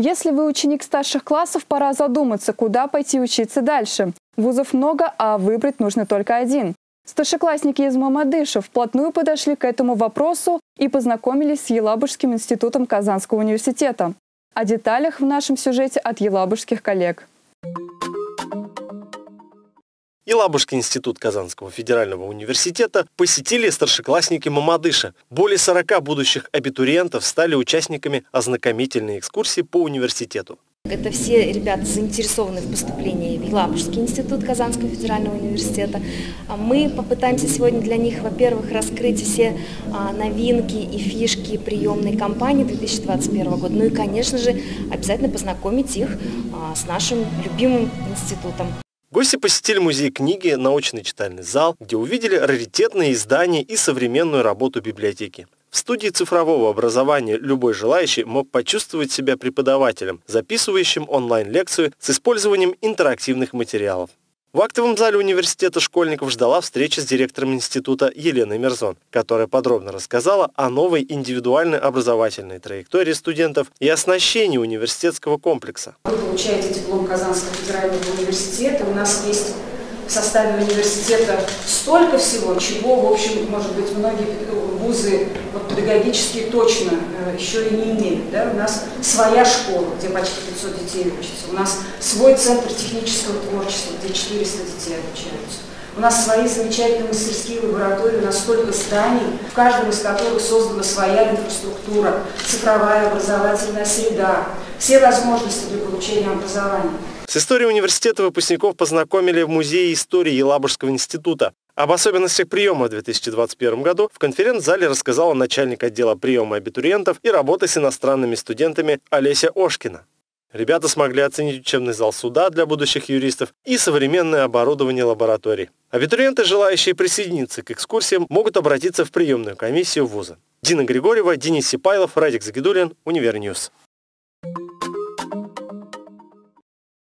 Если вы ученик старших классов, пора задуматься, куда пойти учиться дальше. Вузов много, а выбрать нужно только один. Старшеклассники из Мамадыша вплотную подошли к этому вопросу и познакомились с Елабужским институтом Казанского университета. О деталях в нашем сюжете от елабужских коллег. Елабужский институт Казанского федерального университета посетили старшеклассники Мамадыша. Более 40 будущих абитуриентов стали участниками ознакомительной экскурсии по университету. Это все ребята заинтересованы в поступлении в Елабужский институт Казанского федерального университета. А мы попытаемся сегодня для них, во-первых, раскрыть все а, новинки и фишки приемной кампании 2021 года. Ну и, конечно же, обязательно познакомить их а, с нашим любимым институтом. Гости посетили музей книги, научный читальный зал, где увидели раритетные издания и современную работу библиотеки. В студии цифрового образования любой желающий мог почувствовать себя преподавателем, записывающим онлайн-лекцию с использованием интерактивных материалов. В актовом зале университета школьников ждала встреча с директором института Еленой Мерзон, которая подробно рассказала о новой индивидуальной образовательной траектории студентов и оснащении университетского комплекса. Вы получаете диплом Казанского федерального университета. У нас есть в составе университета столько всего, чего, в общем, может быть, многие вузы вот, педагогические точно э, еще и не имеют. Да? У нас своя школа, где почти 500 детей учатся. У нас свой центр технического творчества, где 400 детей обучаются. У нас свои замечательные мастерские лаборатории, у нас столько зданий, в каждом из которых создана своя инфраструктура, цифровая образовательная среда, все возможности для получения образования. С историей университета выпускников познакомили в Музее истории Елабужского института. Об особенностях приема в 2021 году в конференц-зале рассказала начальник отдела приема абитуриентов и работы с иностранными студентами Олеся Ошкина. Ребята смогли оценить учебный зал суда для будущих юристов и современное оборудование лабораторий. Абитуриенты, желающие присоединиться к экскурсиям, могут обратиться в приемную комиссию вуза. Дина Григорьева, Денис Сипайлов, Радик Загидулин, Univer News.